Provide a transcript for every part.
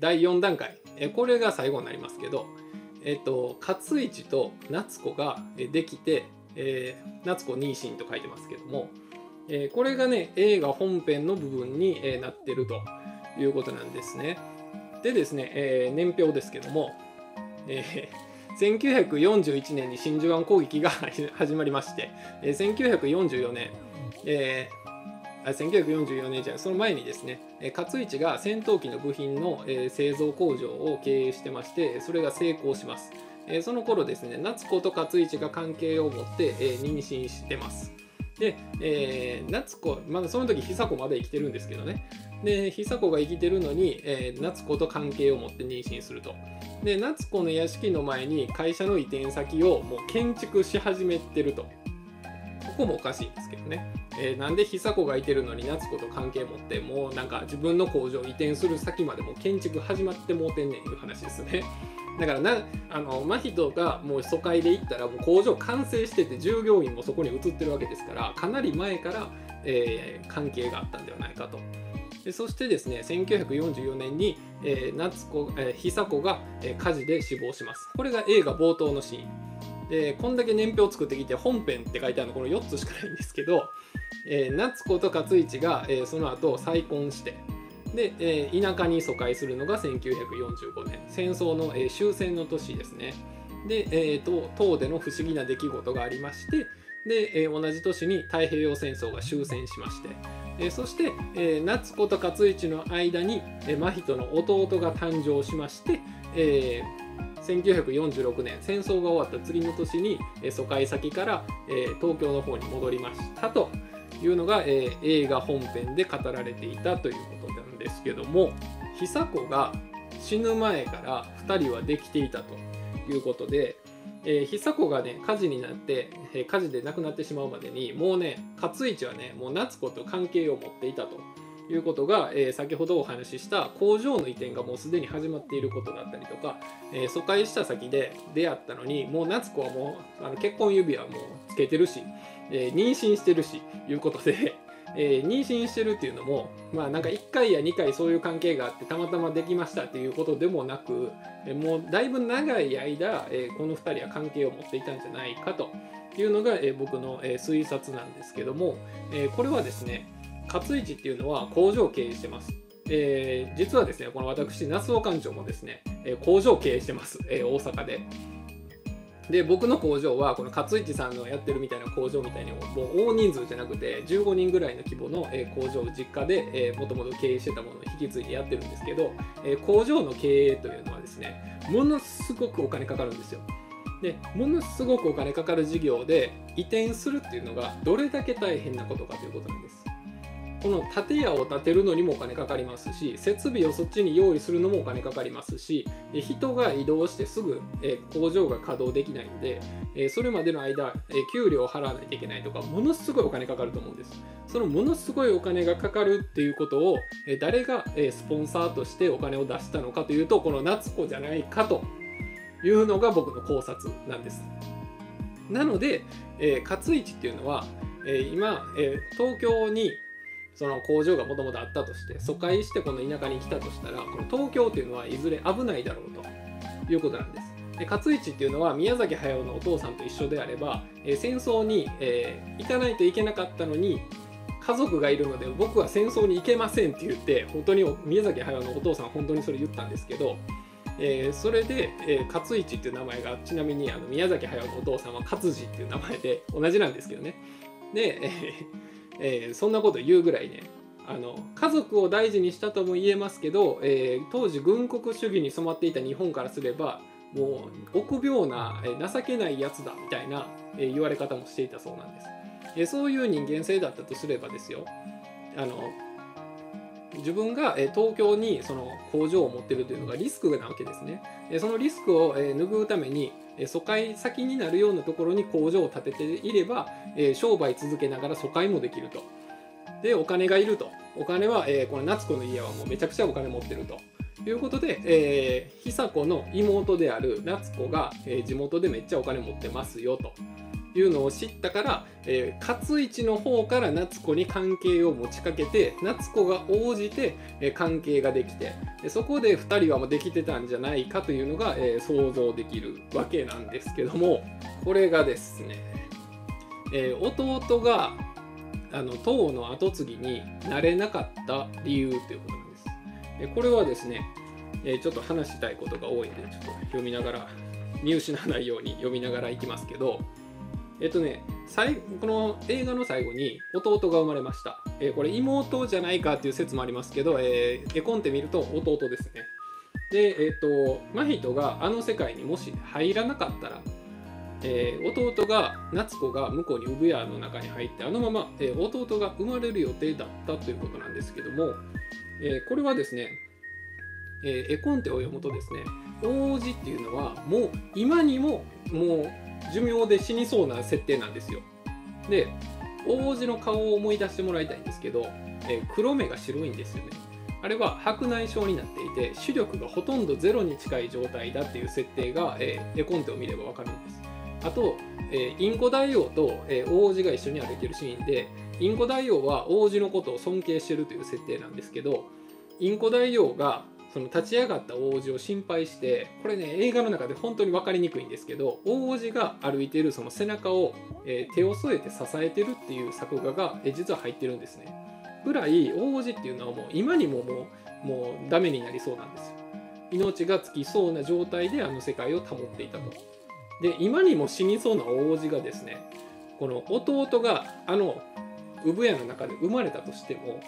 第4段階、えこれが最後になりますけど、えっと、勝一と夏子ができて、えー、夏子妊娠と書いてますけども、えー、これがね映画本編の部分に、えー、なってるということなんですね。でですね、えー、年表ですけども、えー、1941年に真珠湾攻撃が始まりまして、えー、1944年、えー、1944年じゃないその前にですね勝一が戦闘機の部品の、製造工場を経営してましてそれが成功します、その頃ですね夏子と勝一が関係を持って、妊娠してます。で、えー、夏子まだその時久子まで生きてるんですけどね。で久子が生きてるのに、えー、夏子と関係を持って妊娠すると。で夏子の屋敷の前に会社の移転先をもう建築し始めてると。ここもおかしいんですけどね、えー、なんで久子がいてるのに夏子と関係持ってもうなんか自分の工場移転する先までも建築始まってもうてんねんいう話ですね。だからなあの真人がもう疎開で行ったらもう工場完成してて従業員もそこに移ってるわけですからかなり前から、えー、関係があったんではないかと。でそしてですね1944年に、えー、夏子、えー、久子が、え、火事で死亡します。これが映画冒頭のシーン。でこんだけ年表を作ってきて本編って書いてあるのこの4つしかないんですけど、えー、夏子と勝一が、えー、その後再婚してで、えー、田舎に疎開するのが1945年。戦争の、えー、終戦の年ですね。で、えーと、とでの不思議な出来事がありましてで、えー、同じ年に太平洋戦争が終戦しましてえそして、え夏子と勝一の間に、え真人の弟が誕生しまして、えー、1946年戦争が終わった次の年に、疎開先から、東京の方に戻りましたというのが、映画本編で語られていたということなんですけども久子が死ぬ前から2人はできていたということで、久子がね火事になって、火事で亡くなってしまうまでにもうね勝一はねもう夏子と関係を持っていたと。いうことが、えー、先ほどお話しした工場の移転がもうすでに始まっていることだったりとか、え疎開した先で出会ったのにもう夏子はもうあの結婚指輪もつけてるし、え妊娠してるしいうことで えー、妊娠してるっていうのもまあなんか1回や2回そういう関係があってたまたまできましたっていうことでもなく、え、もうだいぶ長い間、えー、この2人は関係を持っていたんじゃないかというのが、え僕の、え推察なんですけども、えこれはですね勝一っていうのは工場を経営してます。え実はですねこの私那須尾館長もですね、え工場を経営してます、え大阪で。で僕の工場はこの勝一さんのやってるみたいな工場みたいにもう大人数じゃなくて15人ぐらいの規模の、え工場を実家でもともと経営してたものを引き継いでやってるんですけど、え工場の経営というのはですねものすごくお金かかるんですよ。でものすごくお金かかる事業で移転するっていうのがどれだけ大変なことかということなんです。この建屋を建てるのにもお金かかりますし設備をそっちに用意するのもお金かかりますし人が移動してすぐ工場が稼働できないのでそれまでの間給料を払わないといけないとかものすごいお金かかると思うんです。そのものすごいお金がかかるっていうことを誰がスポンサーとしてお金を出したのかというとこの夏子じゃないかというのが僕の考察なんです。なので、勝一っていうのは、今、東京にその工場がもともとあったとして疎開してこの田舎に来たとしたらこの東京っていうのはいずれ危ないだろうと。いうことなんです。で勝一っていうのは宮崎駿のお父さんと一緒であれば、えー、戦争に、えー、行かないといけなかったのに家族がいるので僕は戦争に行けませんって言って本当に宮崎駿のお父さんは本当にそれ言ったんですけど、えー、それで、えー、勝一っていう名前がちなみにあの宮崎駿のお父さんは勝次っていう名前で同じなんですけどね。で、えーえー、そんなこと言うぐらいねあの家族を大事にしたとも言えますけど、えー、当時軍国主義に染まっていた日本からすればもう臆病な、え、情けないやつだみたいな、え、言われ方もしていたそうなんです、え、そういう人間性だったとすればですよ。あの自分が東京にその工場を持ってるというのがリスクなわけですね。そのリスクを拭うために疎開先になるようなところに工場を建てていれば商売続けながら疎開もできると。でお金がいると。お金はこの夏子の家はもうめちゃくちゃお金持ってると。いうことで、えー、久子の妹である夏子が、え、地元でめっちゃお金持ってますよというのを知ったから、えー、勝一の方から夏子に関係を持ちかけて夏子が応じて、えー、関係ができてそこで2人はもうできてたんじゃないかというのが、えー、想像できるわけなんですけどもこれがですね、え弟があの唐の跡継ぎになれなかった理由ということなんです。えこれはですね、えちょっと話したいことが多いんでちょっと読みながら見失わないように読みながらいきますけどえっとね、この映画の最後に弟が生まれました。えー、これ妹じゃないかっていう説もありますけど、えー、絵コンテ見ると弟ですね。で、えっ、ー、と、真人があの世界にもし入らなかったら、えー、弟が夏子が向こうに産屋の中に入ってあのまま、えー、弟が生まれる予定だったということなんですけども、えー、これはですね、え絵コンテを読むとですね王子っていうのはもう今にももう寿命で死にそうな設定なんですよ。で王子の顔を思い出してもらいたいんですけど、えー、黒目が白いんですよね。あれは白内障になっていて視力がほとんどゼロに近い状態だっていう設定が、えー、絵コンテを見ればわかるんです。あと、えー、インコ大王と、えー、王子が一緒に歩いてるシーンでインコ大王は王子のことを尊敬してるという設定なんですけどインコ大王がその立ち上がった王子を心配してこれね映画の中で本当に分かりにくいんですけど王子が歩いてるその背中を、えー、手を添えて支えてるっていう作画が、えー、実は入ってるんですね。ぐらい王子っていうのはもう今にももうもうダメになりそうなんですよ。命が尽きそうな状態であの世界を保っていたと。で今にも死にそうな王子がですねこの弟があの産屋の中で生まれたとしても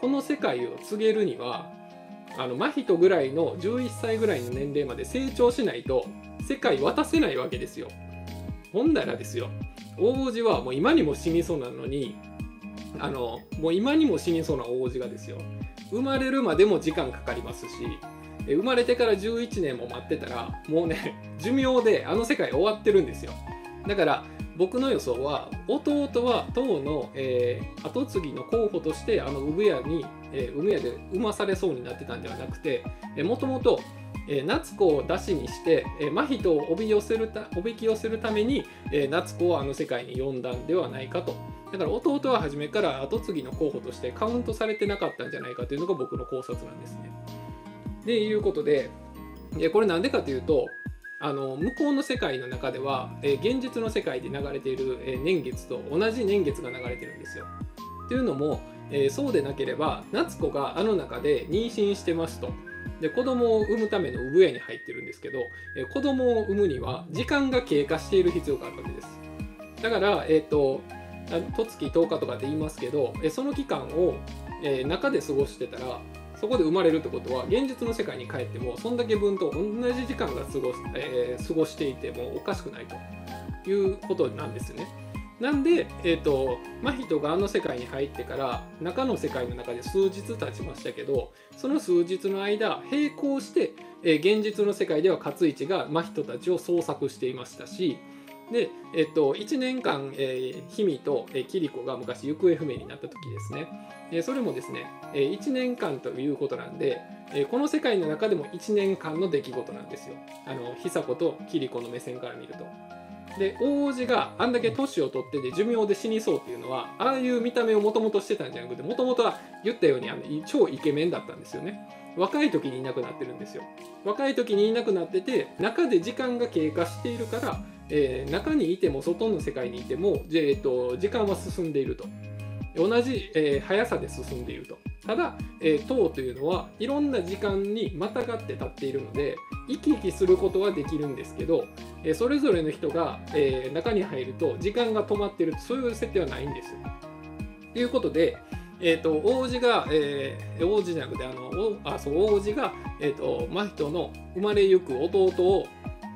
この世界を告げるにはあの真人ぐらいの11歳ぐらいの年齢まで成長しないと世界渡せないわけですよ。ほんだらですよ王子はもう今にも死にそうなのにあのもう今にも死にそうな王子がですよ生まれるまでも時間かかりますし生まれてから11年も待ってたらもうね 寿命であの世界終わってるんですよだから僕の予想は弟は党の、えー、継ぎの候補としてあの産屋に、えー、産屋で産まされそうになってたんではなくてもともと夏子を出しにして、えー、真人をおび寄せるたおびき寄せるために、え、夏子をあの世界に呼んだんではないかとだから弟は初めから後継ぎの候補としてカウントされてなかったんじゃないかというのが僕の考察なんですね。でいうことでこれなんでかというとあの向こうの世界の中では、え、現実の世界で流れている、え、年月と同じ年月が流れてるんですよ。というのも、えー、そうでなければ夏子があの中で妊娠してますと。で子供を産むための産屋に入ってるんですけど、えー、子供を産むには時間が経過している必要があるわけです。だから、えっ、ー、と十月10日とかって言いますけど、えその期間を、え中で過ごしてたらそこで生まれるってことは現実の世界に帰ってもそんだけ分と同じ時間が過ご,、えー、過ごしていてもおかしくないということなんですよね。なんで、えーと、真人があの世界に入ってから中の世界の中で数日経ちましたけどその数日の間並行して、えー、現実の世界では勝一が真人たちを捜索していましたしで、えっと、1年間、えー、氷見と、えー、キリコが昔行方不明になった時ですね、えー、それもですね、えー、1年間ということなんで、えー、この世界の中でも1年間の出来事なんですよあの久子とキリコの目線から見ると。で王子があんだけ年を取ってて寿命で死にそうっていうのはああいう見た目をもともとしてたんじゃなくてもともとは言ったようにあの超イケメンだったんですよね。若い時にいなくなってるんですよ。若い時にいなくなってて中で時間が経過しているからえー、中にいても外の世界にいても、えーと、時間は進んでいると。同じ、えー、速さで進んでいると。ただ、えー、塔というのはいろんな時間にまたがって立っているので行き来することはできるんですけど、えー、それぞれの人が、えー、中に入ると時間が止まってるそういう設定はないんですよ。ということで、えーと、王子が、えー、王子じゃなくてあのあそう王子が、えーと真人の生まれゆく弟を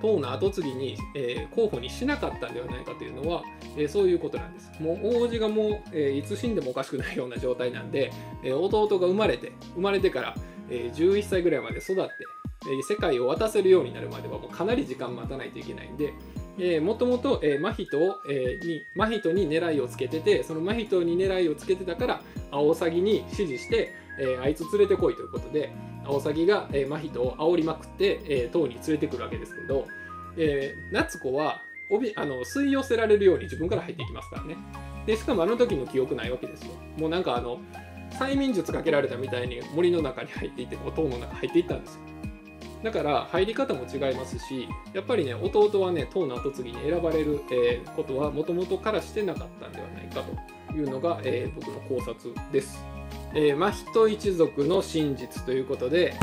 党の跡継ぎに、えー、候補にしなかったんではないかというのは、えー、そういうことなんです。もう王子がもう、えー、いつ死んでもおかしくないような状態なんで、え弟が生まれて生まれてから、え11歳ぐらいまで育って、え世界を渡せるようになるまではもうかなり時間待たないといけないんで、えー、もともと、えー、真人を、えー、に真人に狙いをつけててその真人に狙いをつけてたからアオサギに指示して、えー、あいつ連れてこいということでアオサギが、えー、真人を煽りまくって、えー、塔に連れてくるわけですけど、えー、夏子はおびあの吸い寄せられるように自分から入っていきますからね。でしかもあの時の記憶ないわけですよ。もうなんかあの催眠術かけられたみたいに森の中に入っていってこう塔の中入っていったんですよ。だから入り方も違いますしやっぱりね弟はね唐の後継ぎに選ばれる、えーことはもともとからしてなかったんではないかというのが、えー僕の考察です。えー、真人一族の真実ということで